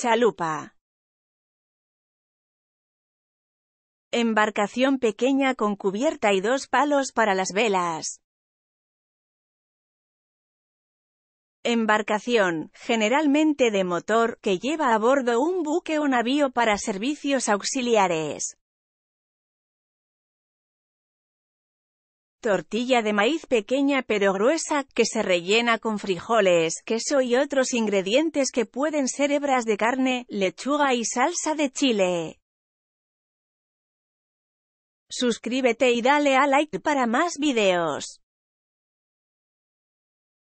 Chalupa. Embarcación pequeña con cubierta y dos palos para las velas. Embarcación, generalmente de motor, que lleva a bordo un buque o navío para servicios auxiliares. Tortilla de maíz pequeña pero gruesa, que se rellena con frijoles, queso y otros ingredientes que pueden ser hebras de carne, lechuga y salsa de chile. Suscríbete y dale a like para más videos.